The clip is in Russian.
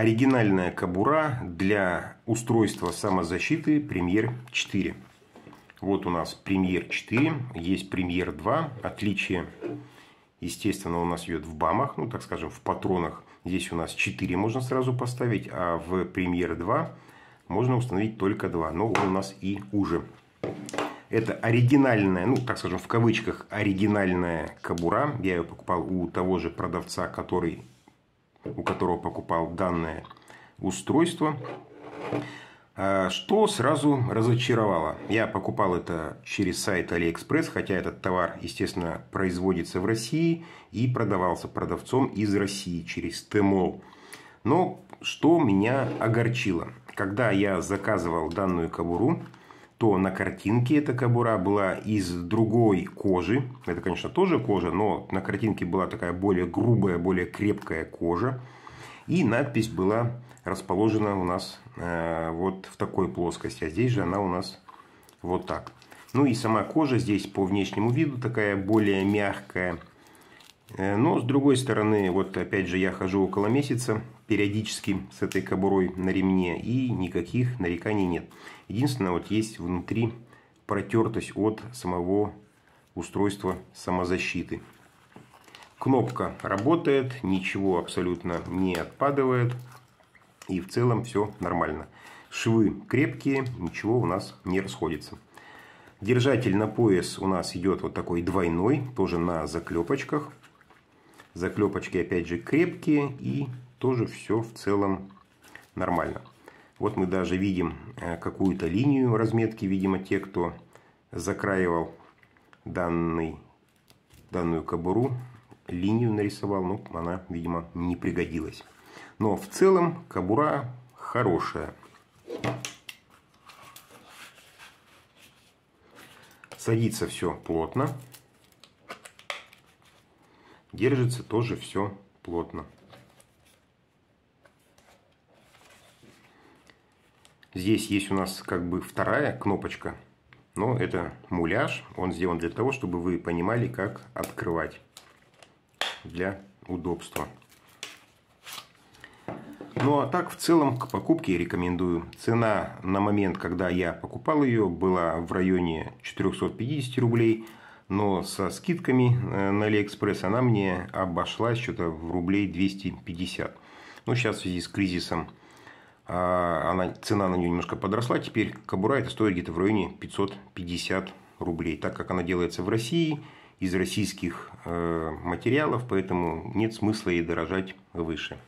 оригинальная кобура для устройства самозащиты Premier 4. Вот у нас Premier 4, есть Premier 2. Отличие, естественно, у нас идет в бамах, ну, так скажем, в патронах. Здесь у нас 4 можно сразу поставить, а в Premier 2 можно установить только 2. Но он у нас и уже. Это оригинальная, ну, так скажем, в кавычках, оригинальная кобура. Я ее покупал у того же продавца, который у которого покупал данное устройство, а, что сразу разочаровало. Я покупал это через сайт AliExpress, хотя этот товар, естественно, производится в России и продавался продавцом из России через Тмол. Но что меня огорчило? Когда я заказывал данную кобуру, то на картинке эта кобура была из другой кожи. Это, конечно, тоже кожа, но на картинке была такая более грубая, более крепкая кожа. И надпись была расположена у нас э, вот в такой плоскости. А здесь же она у нас вот так. Ну и сама кожа здесь по внешнему виду такая более мягкая. Э, но с другой стороны, вот опять же я хожу около месяца периодически с этой кобурой на ремне и никаких нареканий нет. Единственное, вот есть внутри протертость от самого устройства самозащиты. Кнопка работает, ничего абсолютно не отпадывает. И в целом все нормально. Швы крепкие, ничего у нас не расходится. Держатель на пояс у нас идет вот такой двойной, тоже на заклепочках. Заклепочки опять же крепкие и тоже все в целом нормально. Вот мы даже видим э, какую-то линию разметки, видимо, те, кто закраивал данный, данную кобуру, линию нарисовал, но она, видимо, не пригодилась. Но в целом кобура хорошая. Садится все плотно. Держится тоже все плотно. Здесь есть у нас как бы вторая кнопочка, но это муляж. Он сделан для того, чтобы вы понимали, как открывать для удобства. Ну а так в целом к покупке рекомендую. Цена на момент, когда я покупал ее, была в районе 450 рублей. Но со скидками э, на Алиэкспресс она мне обошлась что-то в рублей 250. Ну сейчас в связи с кризисом а, она, цена на нее немножко подросла. Теперь кобура это стоит где-то в районе 550 рублей. Так как она делается в России, из российских э, материалов, поэтому нет смысла ей дорожать выше.